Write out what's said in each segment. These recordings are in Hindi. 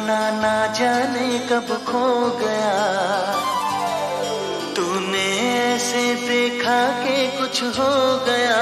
दीवाना ना जाने कब खो गया। तूने ऐसे देखा के कुछ हो गया।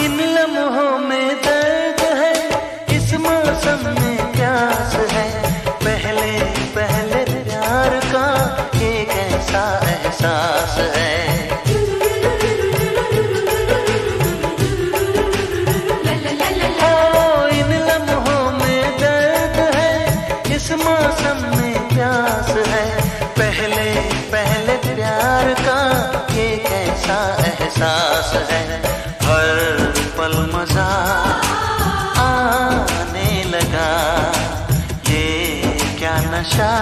इन लम्हों में दर्द है। इस मौसम में प्यास है। पहले पहले प्यार का एक ऐसा एहसास है। इन लम्हों में दर्द है। इस मौसम में प्यास है। पहले पहले प्यार का एक ऐसा एहसास है। नशा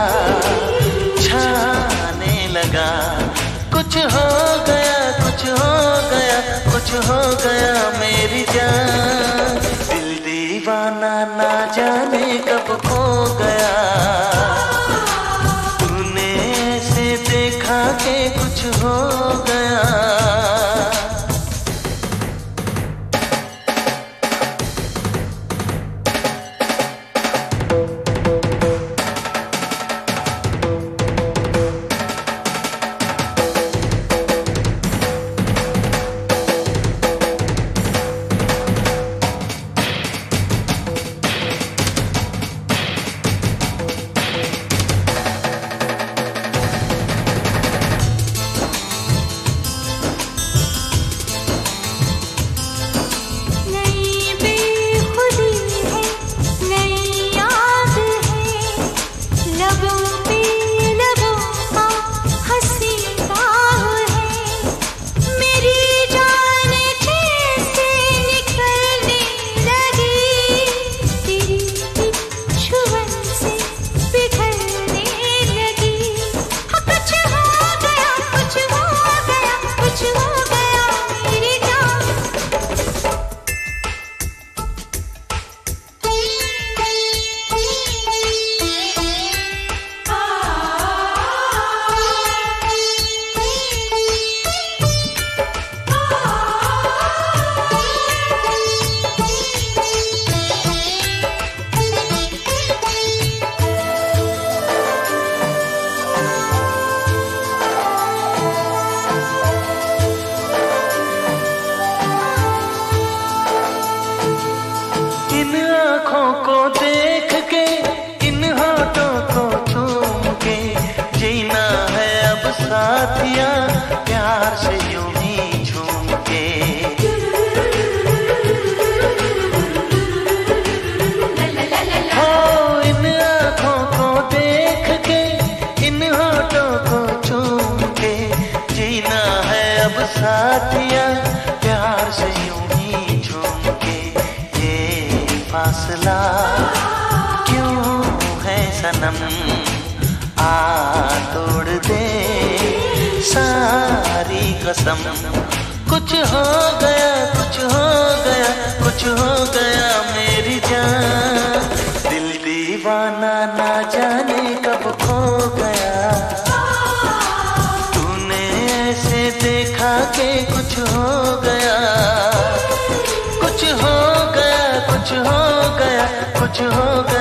छाने लगा। कुछ हो गया, कुछ हो गया, कुछ हो गया मेरी जान। दिल दीवाना ना जाने कब खो गया। आँखों को देख के, इन होठों को चूम के। जीना है अब साथिया, प्यार से यूँ ही झूम के। हो, इन आँखों को देख के, इन होठों को चूम के। जीना है अब साथिया, प्यार से फासला। क्यों है सनम? आ तोड़ दे सारी कसम। कुछ हो गया, कुछ हो गया, कुछ हो गया मेरी जान। दिल दीवाना ना जाने कब खो गया। कुछ होगा